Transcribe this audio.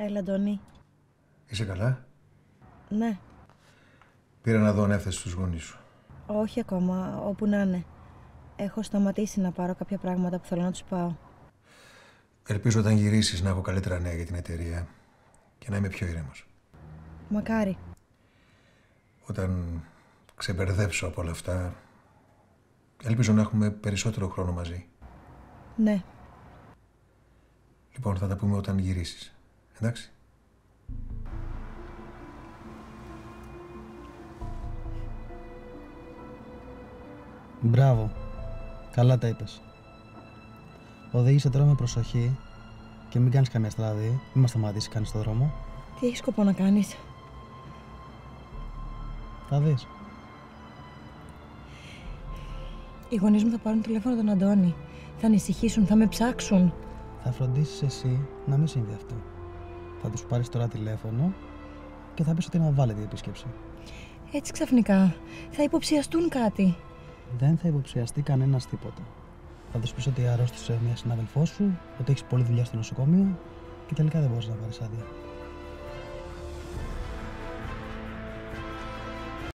Έλα, Αντώνη. Είσαι καλά; Ναι. Πήρα να δω αν έφτασε στους γονείς σου. Όχι ακόμα, όπου να είναι. Έχω σταματήσει να πάρω κάποια πράγματα που θέλω να τους πάω. Ελπίζω όταν γυρίσεις να έχω καλύτερα νέα για την εταιρεία και να είμαι πιο ήρεμος. Μακάρι. Όταν ξεμπερδέψω από όλα αυτά, ελπίζω να έχουμε περισσότερο χρόνο μαζί. Ναι. Λοιπόν, θα τα πούμε όταν γυρίσεις. Εντάξει. Μπράβο. Καλά τα είπες. Οδήγησε τώρα με προσοχή και μην κάνεις καμία στραβή. Μην μας σταματήσεις κανείς στο δρόμο. Τι έχεις σκοπό να κάνεις; Θα δεις. Οι γονείς μου θα πάρουν τηλέφωνο τον Αντώνη. Θα ανησυχήσουν, θα με ψάξουν. Θα φροντίσεις εσύ να μην συμβεί αυτό. Θα τους πάρεις τώρα τηλέφωνο και θα πεις ότι είναι αβάλλεται η επίσκεψη. Έτσι ξαφνικά. Θα υποψιαστούν κάτι. Δεν θα υποψιαστεί κανένας τίποτα. Θα τους πεις ότι αρρώστησε μια συνάδελφός σου, ότι έχεις πολλή δουλειά στο νοσοκομείο και τελικά δεν μπορείς να πάρεις άδεια.